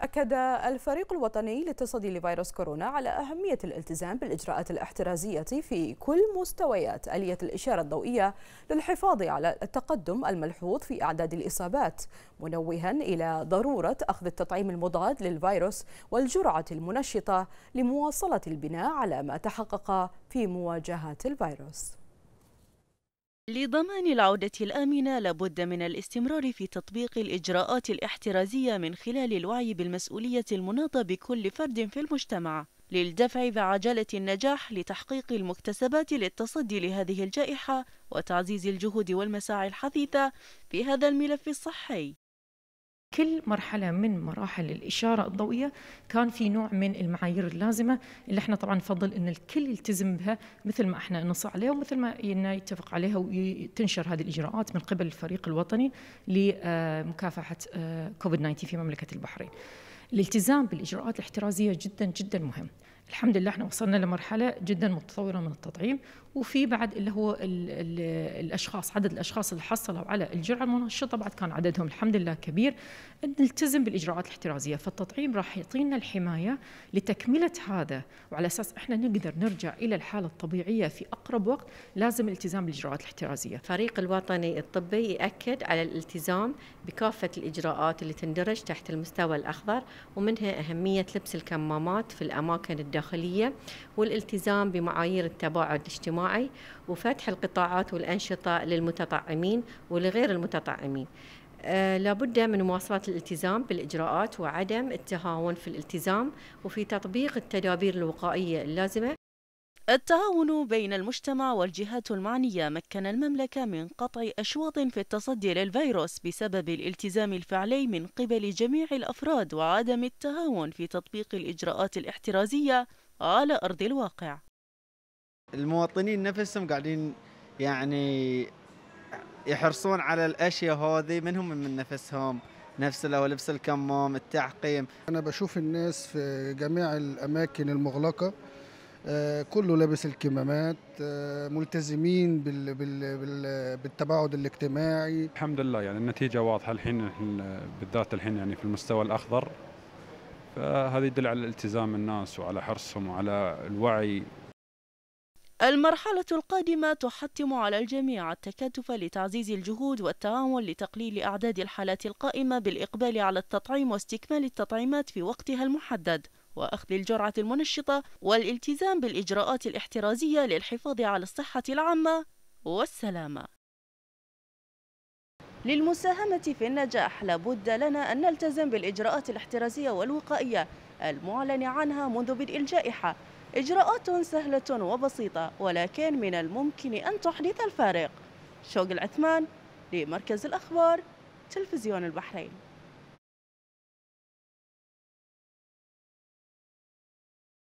أكد الفريق الوطني للتصدي لفيروس كورونا على أهمية الالتزام بالإجراءات الاحترازية في كل مستويات آلية الإشارة الضوئية للحفاظ على التقدم الملحوظ في أعداد الإصابات منوها إلى ضرورة أخذ التطعيم المضاد للفيروس والجرعة المنشطة لمواصلة البناء على ما تحقق في مواجهة الفيروس. لضمان العودة الآمنة لابد من الاستمرار في تطبيق الإجراءات الاحترازية من خلال الوعي بالمسؤولية المناطة بكل فرد في المجتمع للدفع بعجلة النجاح لتحقيق المكتسبات للتصدي لهذه الجائحة وتعزيز الجهود والمساعي الحثيثة في هذا الملف الصحي. كل مرحلة من مراحل الإشارة الضوئية كان في نوع من المعايير اللازمة اللي إحنا طبعا نفضل أن الكل يلتزم بها مثل ما إحنا نص عليها ومثل ما يتفق عليها وتنشر هذه الإجراءات من قبل الفريق الوطني لمكافحة كوفيد 19 في مملكة البحرين. الالتزام بالإجراءات الاحترازية جدا جدا مهم. الحمد لله إحنا وصلنا لمرحلة جدا متطورة من التطعيم وفي بعد اللي هو ال ال الأشخاص عدد الأشخاص اللي حصلوا على الجرعة المنشطة بعد كان عددهم الحمد لله كبير نلتزم بالإجراءات الاحترازية فالتطعيم راح يعطينا الحماية لتكملة هذا وعلى أساس إحنا نقدر نرجع إلى الحالة الطبيعية في أقرب وقت لازم الالتزام بالإجراءات الاحترازية. الفريق الوطني الطبي يأكد على الالتزام بكافة الإجراءات اللي تندرج تحت المستوى الأخضر ومنها أهمية لبس الكمامات في الأماكن الداخلية والالتزام بمعايير التباعد الاجتماعي وفتح القطاعات والأنشطة للمتطعمين ولغير المتطعمين. آه لابد من مواصلة الالتزام بالإجراءات وعدم التهاون في الالتزام وفي تطبيق التدابير الوقائية اللازمة التعاون بين المجتمع والجهات المعنية مكن المملكة من قطع أشواط في التصدي للفيروس بسبب الالتزام الفعلي من قبل جميع الأفراد وعدم التهاون في تطبيق الإجراءات الاحترازية على أرض الواقع. المواطنين نفسهم قاعدين يعني يحرصون على الأشياء هذه منهم من نفسهم نفس لو لبس الكمام التعقيم. أنا بشوف الناس في جميع الأماكن المغلقة كله لابس الكمامات ملتزمين بال بال بال بالتباعد الاجتماعي. الحمد لله يعني النتيجة واضحة الحين بالذات الحين يعني في المستوى الأخضر. فهذا يدل على التزام الناس وعلى حرصهم وعلى الوعي. المرحلة القادمة تحتم على الجميع التكاتف لتعزيز الجهود والتعاون لتقليل أعداد الحالات القائمة بالإقبال على التطعيم واستكمال التطعيمات في وقتها المحدد. وأخذ الجرعة المنشطة والالتزام بالإجراءات الاحترازية للحفاظ على الصحة العامة والسلامة. للمساهمة في النجاح لابد لنا أن نلتزم بالإجراءات الاحترازية والوقائية المعلن عنها منذ بدء الجائحة. إجراءات سهلة وبسيطة ولكن من الممكن أن تحدث الفارق. شوق العثمان لمركز الأخبار تلفزيون البحرين.